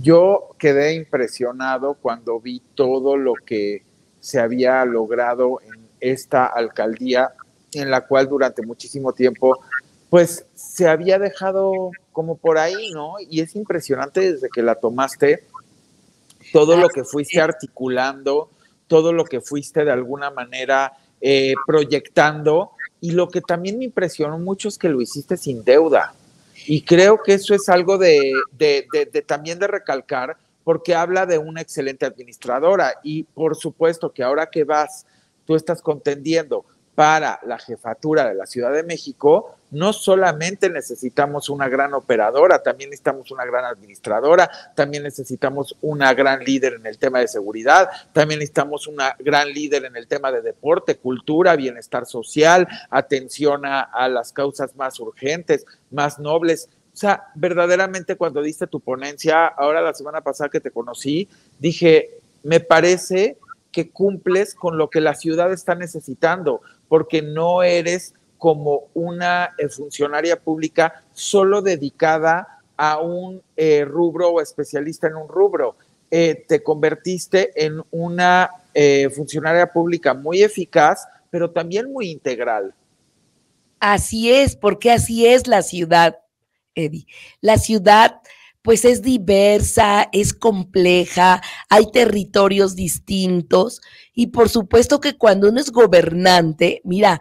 Yo quedé impresionado cuando vi todo lo que se había logrado en esta alcaldía, en la cual durante muchísimo tiempo, pues se había dejado como por ahí, ¿no? Y es impresionante desde que la tomaste, todo lo que fuiste articulando, todo lo que fuiste de alguna manera eh, proyectando, y lo que también me impresionó mucho es que lo hiciste sin deuda. Y creo que eso es algo de, también de recalcar, porque habla de una excelente administradora. Y por supuesto que ahora que vas, tú estás contendiendo para la jefatura de la Ciudad de México, no solamente necesitamos una gran operadora, también necesitamos una gran administradora, también necesitamos una gran líder en el tema de seguridad, también necesitamos una gran líder en el tema de deporte, cultura, bienestar social, atención a, las causas más urgentes, más nobles. O sea, verdaderamente cuando diste tu ponencia, ahora la semana pasada que te conocí, dije, me parece que cumples con lo que la ciudad está necesitando porque no eres como una eh, funcionaria pública solo dedicada a un eh, rubro o especialista en un rubro. Eh, te convertiste en una funcionaria pública muy eficaz, pero también muy integral. Así es, porque así es la ciudad, Eddie. La ciudad pues es diversa, es compleja, hay territorios distintos y por supuesto que cuando uno es gobernante, mira,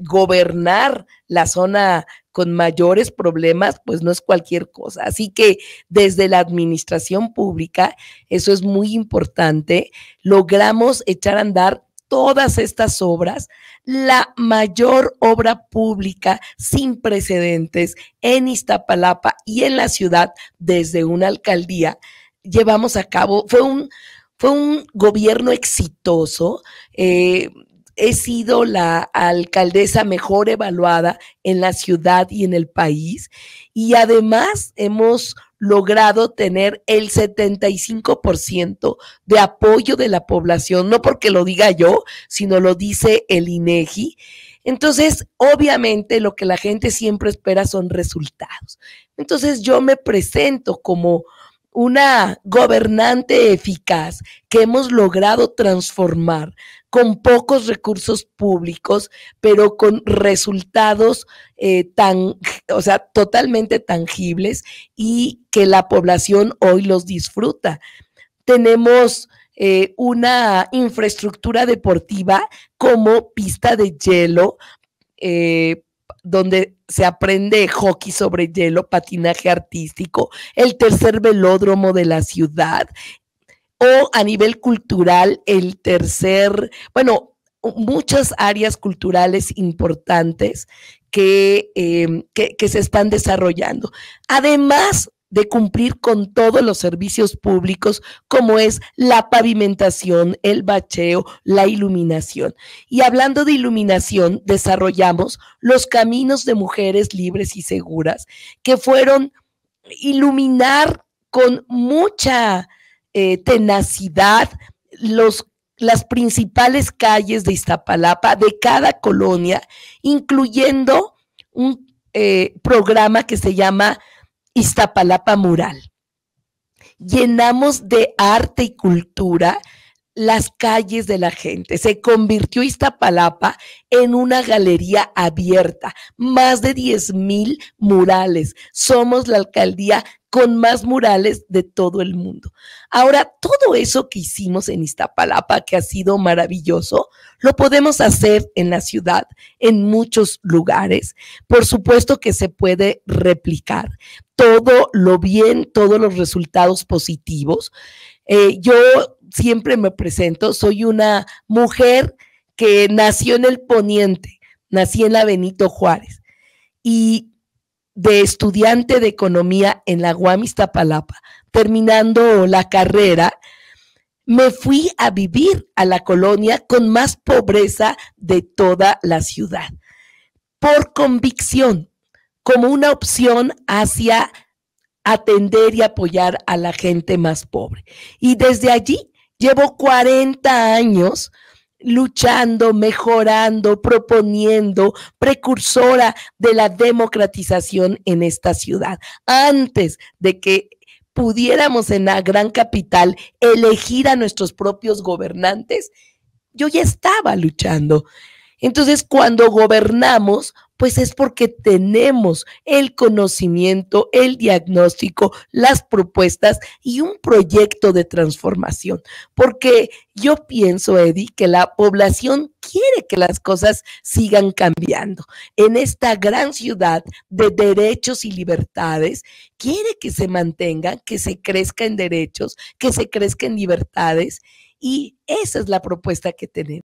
gobernar la zona con mayores problemas, pues no es cualquier cosa. Así que desde la administración pública, eso es muy importante, logramos echar a andar todas estas obras, la mayor obra pública sin precedentes en Iztapalapa y en la ciudad desde una alcaldía, llevamos a cabo, fue un, fue un gobierno exitoso. Eh, he sido la alcaldesa mejor evaluada en la ciudad y en el país y además hemos logrado tener el 75% de apoyo de la población, no porque lo diga yo, sino lo dice el INEGI. Entonces, obviamente lo que la gente siempre espera son resultados. Entonces, yo me presento como una gobernante eficaz que hemos logrado transformar con pocos recursos públicos, pero con resultados eh, tan, o sea, totalmente tangibles y que la población hoy los disfruta. Tenemos eh, una infraestructura deportiva como pista de hielo, eh, donde se aprende hockey sobre hielo, patinaje artístico, el tercer velódromo de la ciudad, o a nivel cultural, el tercer, bueno, muchas áreas culturales importantes que, em, que, que se están desarrollando. Además, de cumplir con todos los servicios públicos como es la pavimentación, el bacheo, la iluminación. Y hablando de iluminación, desarrollamos los caminos de mujeres libres y seguras que fueron iluminar con mucha eh, tenacidad los, las principales calles de Iztapalapa, de cada colonia, incluyendo un eh, programa que se llama Iztapalapa Mural. Llenamos de arte y cultura las calles de la gente. Se convirtió Iztapalapa en una galería abierta, más de 10 mil murales. Somos la alcaldía con más murales de todo el mundo. Ahora, todo eso que hicimos en Iztapalapa, que ha sido maravilloso, lo podemos hacer en la ciudad, en muchos lugares. Por supuesto que se puede replicar todo lo bien, todos los resultados positivos. Eh, yo siempre me presento, soy una mujer que nació en el poniente, nací en la Benito Juárez y de estudiante de economía en la Guamistapalapa, terminando la carrera, me fui a vivir a la colonia con más pobreza de toda la ciudad, por convicción, como una opción hacia atender y apoyar a la gente más pobre. Y desde allí llevo 40 años luchando, mejorando, proponiendo, precursora de la democratización en esta ciudad. Antes de que pudiéramos en la gran capital elegir a nuestros propios gobernantes, yo ya estaba luchando. Entonces, cuando gobernamos, pues es porque tenemos el conocimiento, el diagnóstico, las propuestas y un proyecto de transformación. Porque yo pienso, Eddie, que la población quiere que las cosas sigan cambiando. En esta gran ciudad de derechos y libertades, quiere que se mantengan, que se crezca en derechos, que se crezca en libertades. Y esa es la propuesta que tenemos.